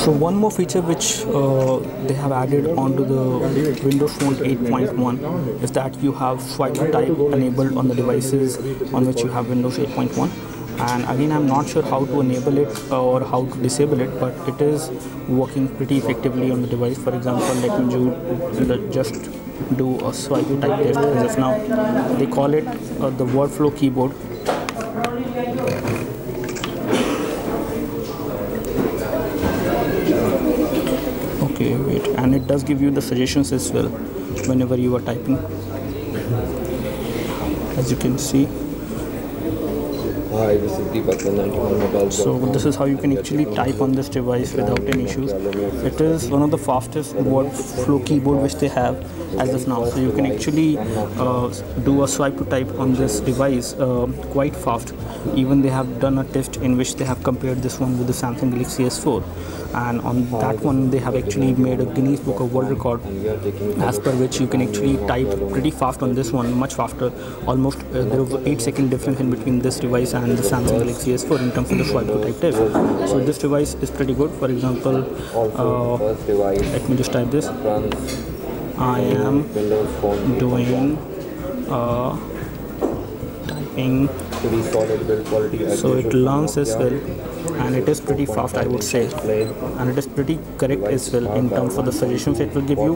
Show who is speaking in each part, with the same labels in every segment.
Speaker 1: So one more feature which uh, they have added onto the Windows Phone 8.1 is that you have swipe type enabled on the devices on which you have Windows 8.1 and again I'm not sure how to enable it or how to disable it but it is working pretty effectively on the device. For example let me do, just do a swipe type test as of now. They call it uh, the Word Flow keyboard okay wait. And it does give you the suggestions as well whenever you are typing. As you can see
Speaker 2: Hi, this is Deepak from 91 Mobile.
Speaker 1: so this is how you can actually type on this device without any issues. It is one of the fastest Word Flow keyboard which they have as of now. So you can actually uh, do a swipe to type on this device uh, quite fast. Even they have done a test in which they have compared this one with the Samsung Galaxy S4 and on that one they have actually made a Guinness Book of World Record as per which you can actually type pretty fast on this one much faster. Almost uh, there was 8 second difference in between this device the Samsung Galaxy S4 in terms of the swipe test. So this device is pretty good. For example uh, let me just type this. I am doing uh, so it learns as well. And it is pretty fast I would say. And it is pretty correct as well in terms of the suggestions it will give you.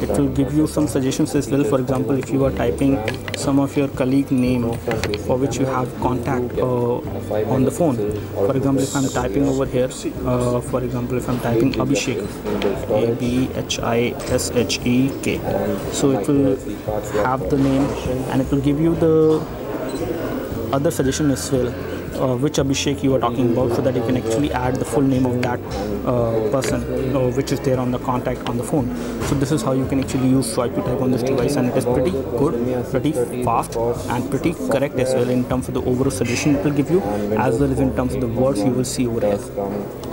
Speaker 1: It will give you some suggestions as well. For example if you are typing some of your colleague name for which you have contact uh, on the phone. For example if I'm typing over here uh, for example if I'm typing Abhishek A B H I S H E K. So it will have the name and it will give you the other suggestion as well uh, which Abhishek you are talking about so that you can actually add the full name of that uh, person uh, which is there on the contact on the phone. So this is how you can actually use swipe to type on this device and it is pretty good pretty fast and pretty correct as well in terms of the overall suggestion it will give you as well as in terms of the words you will see over here